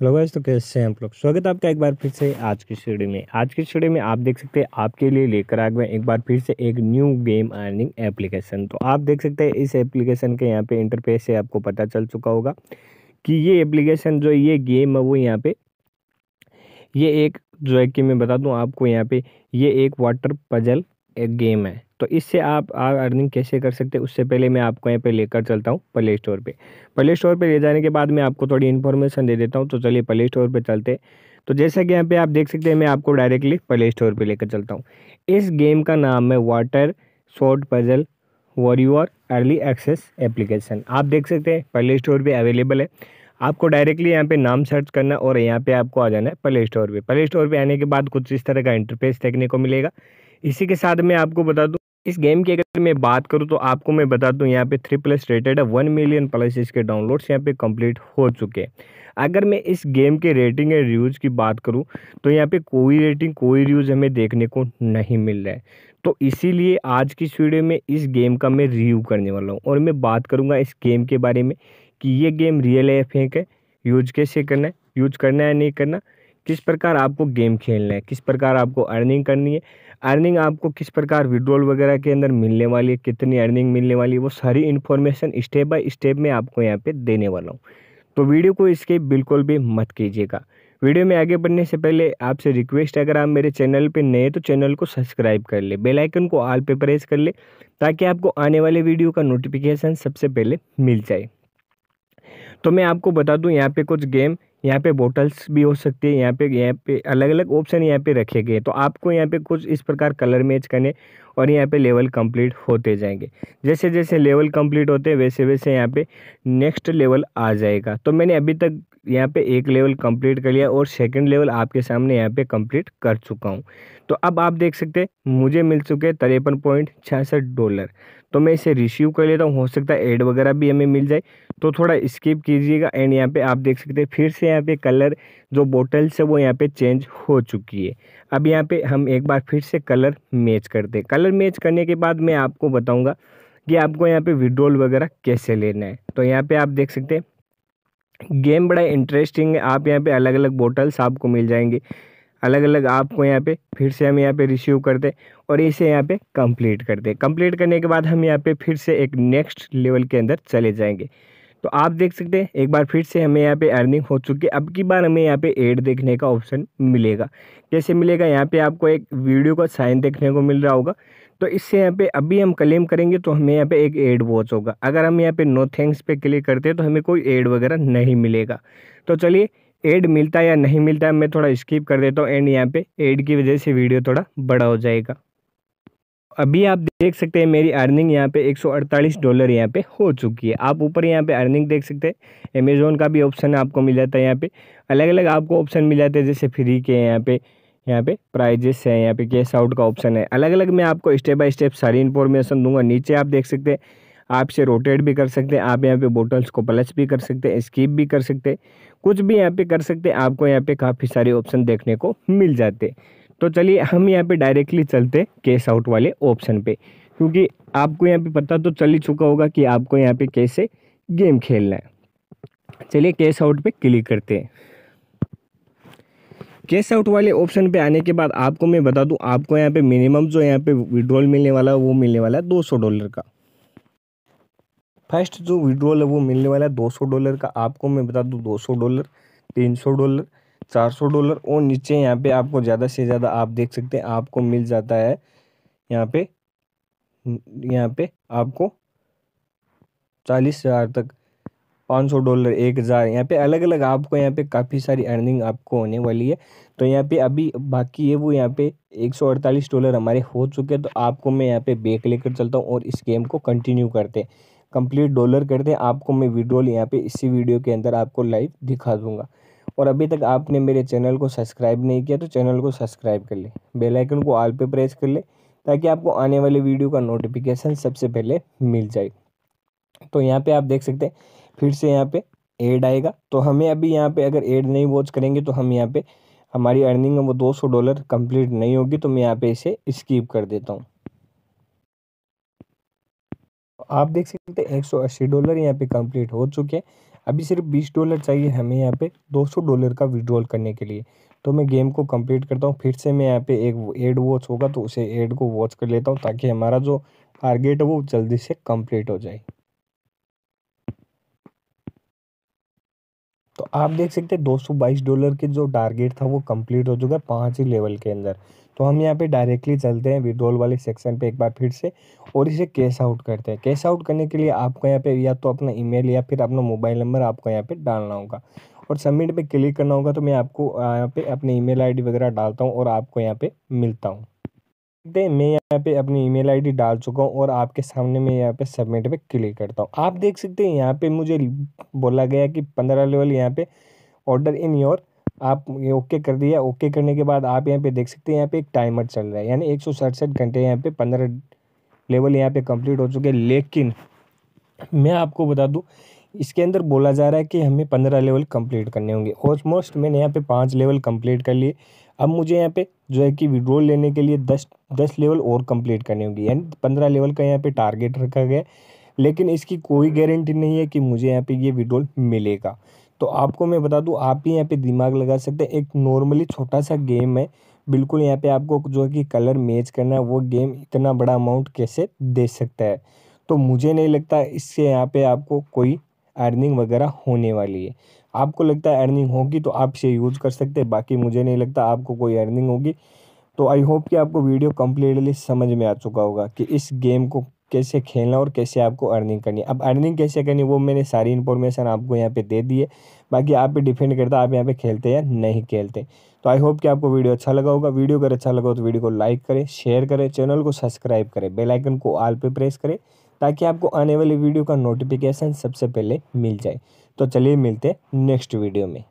Hello guys तो कैसे हैं आप लोग? स्वागत है आपका एक बार फिर से आज की वीडियो में। आज की वीडियो में आप देख सकते हैं, आपके लिए लेकर आ गए एक बार फिर से एक न्यू गेम अर्निंग एप्लीकेशन तो आप देख सकते हैं, इस एप्लीकेशन के यहाँ पे इंटरफेस से आपको पता चल चुका होगा कि ये एप्लीकेशन जो ये गेम है, वो यहाँ पे, ये एक, जो है कि मैं बता दूँ आपको, यहाँ पे ये एक वाटर पजल एक गेम है। तो इससे आप अर्निंग कैसे कर सकते हैं? उससे पहले मैं आपको यहाँ पे लेकर चलता हूँ प्ले स्टोर पे। प्ले स्टोर पे ले जाने के बाद मैं आपको थोड़ी इन्फॉर्मेशन दे देता हूँ। तो चलिए प्ले स्टोर पे चलते तो जैसा कि यहाँ पे आप देख सकते हैं, मैं आपको डायरेक्टली प्ले स्टोर पे लेकर चलता हूँ। इस गेम का नाम है water sort puzzle warrior early access application आप देख सकते हैं प्ले स्टोर पर अवेलेबल है। आपको डायरेक्टली यहाँ पे नाम सर्च करना और यहाँ पे आपको आ जाना है प्ले स्टोर पे। प्ले स्टोर पे आने के बाद कुछ इस तरह का इंटरफेस देखने को मिलेगा। इसी के साथ मैं आपको बता दूँ, इस गेम की अगर मैं बात करूँ तो आपको मैं बता दूँ, यहाँ पे थ्री प्लस रेटेड है वन मिलियन प्लस इसके डाउनलोड्स यहाँ पे कंप्लीट हो चुके हैं। अगर मैं इस गेम के रेटिंग एंड रिव्यूज़ की बात करूँ तो यहाँ पे कोई रेटिंग कोई रिव्यूज़ हमें देखने को नहीं मिल रहा है। तो इसीलिए आज की इस वीडियो में इस गेम का मैं रिव्यू करने वाला हूँ, और मैं बात करूँगा इस गेम के बारे में कि ये गेम रियल है फेंक है यूज़ कैसे करना है यूज़ करना है नहीं करना, किस प्रकार आपको गेम खेलना है, किस प्रकार आपको अर्निंग करनी है अर्निंग आपको किस प्रकार विड्रॉल वगैरह के अंदर मिलने वाली है, कितनी अर्निंग मिलने वाली है, वो सारी इन्फॉर्मेशन स्टेप बाय स्टेप में आपको यहाँ पे देने वाला हूँ। तो वीडियो को इसके बिल्कुल भी मत कीजिएगा। वीडियो में आगे बढ़ने से पहले आपसे रिक्वेस्ट है, अगर आप मेरे चैनल पे नए तो चैनल को सब्सक्राइब कर ले। बेल आइकन को आल पे प्रेस कर ले, ताकि आपको आने वाले वीडियो का नोटिफिकेशन सबसे पहले मिल जाए। तो मैं आपको बता दूँ, यहाँ पे कुछ गेम यहाँ पे बोटल्स भी हो सकती है, यहाँ पे यहाँ पे अलग अलग ऑप्शन यहाँ पे रखे गए तो आपको यहाँ पे कुछ इस प्रकार कलर मैच करने और यहाँ पे लेवल कंप्लीट होते जाएँगे। जैसे जैसे लेवल कंप्लीट होते हैं वैसे वैसे यहाँ पे नेक्स्ट लेवल आ जाएगा। तो मैंने अभी तक यहाँ पे एक लेवल कंप्लीट कर लिया और सेकंड लेवल आपके सामने यहाँ पे कंप्लीट कर चुका हूँ। तो अब आप देख सकते हैं, मुझे मिल चुके तिरपन पॉइंट छियासठ डॉलर। तो मैं इसे रिसीव कर लेता हूँ, हो सकता है एड वगैरह भी हमें मिल जाए। तो थोड़ा स्किप कीजिएगा एंड यहाँ पे आप देख सकते हैं, फिर से यहाँ पे कलर जो बोटल्स है वो यहाँ पे चेंज हो चुकी है। अब यहाँ पे हम एक बार फिर से कलर मैच करते हैं। कलर मैच करने के बाद मैं आपको बताऊँगा कि आपको यहाँ पे विड्रॉल वगैरह कैसे लेना है। तो यहाँ पे आप देख सकते हैं गेम बड़ा इंटरेस्टिंग है। आप यहाँ पे अलग अलग बोटल्स आपको मिल जाएँगे। अलग अलग आपको यहाँ पे फिर से हम यहाँ पे रिसीव करते और इसे यहाँ पे कंप्लीट करते कंप्लीट करने के बाद हम यहाँ पे फिर से एक नेक्स्ट लेवल के अंदर चले जाएँगे। तो आप देख सकते हैं, एक बार फिर से हमें यहाँ पे अर्निंग हो चुकी है। अब की बार हमें यहाँ पे एड देखने का ऑप्शन मिलेगा। कैसे मिलेगा? यहाँ पे आपको एक वीडियो का साइन देखने को मिल रहा होगा। तो इससे यहाँ पे अभी हम क्लेम करेंगे तो हमें यहाँ पे एक एड वॉच होगा। अगर हम यहाँ पे नो थैंक्स पे क्लिक करते हैं तो हमें कोई एड वगैरह नहीं मिलेगा। तो चलिए एड मिलता है या नहीं मिलता है, मैं थोड़ा स्किप कर देता हूँ एंड यहाँ पे एड की वजह से वीडियो थोड़ा बड़ा हो जाएगा। अभी आप देख सकते हैं मेरी अर्निंग यहाँ पे 148 डॉलर यहाँ पे हो चुकी है। आप ऊपर यहाँ पे अर्निंग देख सकते हैं। अमेज़ोन का भी ऑप्शन आपको मिल जाता है यहाँ पे। अलग अलग आपको ऑप्शन मिल जाते हैं, जैसे फ्री के यहाँ पे। यहाँ पे प्राइजेस है, यहाँ पे कैश आउट का ऑप्शन है। अलग अलग मैं आपको स्टेप बाय स्टेप सारी इन्फॉर्मेशन दूँगा। नीचे आप देख सकते हैं, आप इसे रोटेट भी कर सकते हैं, आप यहाँ पे बोटल्स को प्लस भी कर सकते हैं स्कीप भी कर सकते हैं। कुछ भी यहाँ पे कर सकते हैं, आपको यहाँ पे काफ़ी सारे ऑप्शन देखने को मिल जाते तो चलिए, हम यहाँ पे डायरेक्टली चलते कैश आउट वाले ऑप्शन पे। क्योंकि आपको यहाँ पे पता तो चल ही चुका होगा कि आपको यहाँ पे कैसे गेम खेलना है। चलिए कैश आउट पे क्लिक करते हैं। कैश आउट वाले ऑप्शन पे आने के बाद आपको मैं बता दूँ, आपको यहाँ पे मिनिमम जो यहाँ पे विड्रॉल मिलने वाला है, वो मिलने वाला है दो सौ डॉलर का। फ़र्स्ट जो विड्रॉल है, वो मिलने वाला है दो सौ डॉलर का। आपको मैं बता दूँ, दो सौ डॉलर तीन सौ डॉलर चार सौ डॉलर और नीचे यहाँ पे आपको ज़्यादा से ज़्यादा आप देख सकते हैं, आपको मिल जाता है यहाँ पे यहाँ पे आपको चालीस हज़ार तक। पाँच सौ डॉलर एक हज़ार, यहाँ पे अलग अलग आपको यहाँ पे काफ़ी सारी अर्निंग आपको होने वाली है। तो यहाँ पे अभी बाकी है वो यहाँ पे एक सौ अड़तालीस डॉलर हमारे हो चुके हैं तो आपको मैं यहाँ पे बेक लेकर चलता हूँ और इस गेम को कंटिन्यू करते हैं। कंप्लीट डॉलर करते दें आपको मैं विड्रॉल यहाँ पे इसी वीडियो के अंदर आपको लाइव दिखा दूँगा। और अभी तक आपने मेरे चैनल को सब्सक्राइब नहीं किया तो चैनल को सब्सक्राइब कर ले। बेलाइकन को आल पे प्रेस कर ले, ताकि आपको आने वाले वीडियो का नोटिफिकेशन सबसे पहले मिल जाए। तो यहाँ पे आप देख सकते हैं फिर से यहाँ पे एड आएगा। तो हमें अभी यहाँ पे अगर एड नहीं वॉच करेंगे तो हम यहाँ पे हमारी अर्निंग वो दो सौ डॉलर कंप्लीट नहीं होगी तो मैं यहाँ पे इसे स्कीप कर देता हूँ। आप देख सकते हैं एक सौ अस्सी डॉलर यहाँ पे कंप्लीट हो चुके हैं। अभी सिर्फ़ बीस डॉलर चाहिए हमें यहाँ पे दो सौ डॉलर का विड्रॉल करने के लिए। तो मैं गेम को कंप्लीट करता हूँ, फिर से मैं यहाँ पे एक एड वॉच होगा तो उसे एड को वॉच कर लेता हूँ ताकि हमारा जो टारगेट है वो जल्दी से कंप्लीट हो जाए। तो आप देख सकते हैं 222 डॉलर के जो टारगेट था वो कंप्लीट हो चुका है पाँच ही लेवल के अंदर। तो हम यहाँ पे डायरेक्टली चलते हैं विड्रॉल वाले सेक्शन पे एक बार फिर से और इसे कैश आउट करते हैं। कैश आउट करने के लिए आपको यहाँ पे या तो अपना ईमेल या फिर अपना मोबाइल नंबर आपको यहाँ पे डालना होगा और सबमिट पे क्लिक करना होगा तो मैं आपको यहाँ पे अपने ईमेल आईडी वगैरह डालता हूँ और आपको यहाँ पे मिलता हूँ। देखते मैं यहाँ पे अपनी ईमेल आईडी डाल चुका हूँ और आपके सामने मैं यहाँ पे सबमिट पे क्लिक करता हूँ। आप देख सकते हैं यहाँ पे मुझे बोला गया कि पंद्रह लेवल यहाँ पे ऑर्डर इन योर आप ये ओके कर दिया। ओके करने के बाद आप यहाँ पे देख सकते हैं यहाँ पे एक टाइमर चल रहा है, यानी एक सौ सड़सठ घंटे यहाँ पे पंद्रह लेवल यहाँ पे कंप्लीट हो चुके हैं। लेकिन मैं आपको बता दूँ, इसके अंदर बोला जा रहा है कि हमें पंद्रह लेवल कंप्लीट करने होंगे। ऑलमोस्ट मैंने यहाँ पे पाँच लेवल कंप्लीट कर लिए। अब मुझे यहाँ पे जो है कि विड्रोल लेने के लिए दस दस लेवल और कंप्लीट करने होंगे। यानी पंद्रह लेवल का यहाँ पे टारगेट रखा गया लेकिन इसकी कोई गारंटी नहीं है कि मुझे यहाँ पे ये विड्रोल मिलेगा। तो आपको मैं बता दूँ, आप भी यहाँ पे दिमाग लगा सकते हैं। एक नॉर्मली छोटा सा गेम है। बिल्कुल यहाँ पे आपको जो है कि कलर मैच करना है। वो गेम इतना बड़ा अमाउंट कैसे दे सकता है? तो मुझे नहीं लगता इससे यहाँ पे आपको कोई अर्निंग वगैरह होने वाली है। आपको लगता है अर्निंग होगी तो आप इसे यूज़ कर सकते हैं। बाकी मुझे नहीं लगता आपको कोई अर्निंग होगी। तो आई होप कि आपको वीडियो कम्प्लीटली समझ में आ चुका होगा कि इस गेम को कैसे खेलना और कैसे आपको अर्निंग करनी अब अर्निंग कैसे करनी वो मैंने सारी इन्फॉर्मेशन आपको यहाँ पे दे दी है। बाकी आप पे डिपेंड करता है, आप यहाँ पे खेलते या नहीं खेलते। तो आई होप कि आपको वीडियो अच्छा लगा होगा। वीडियो अगर अच्छा लगा हो तो वीडियो को लाइक करें शेयर करें चैनल को सब्सक्राइब करें। बेलाइकन को आल पे प्रेस करें। ताकि आपको आने वाली वीडियो का नोटिफिकेशन सबसे पहले मिल जाए। तो चलिए मिलते हैं नेक्स्ट वीडियो में।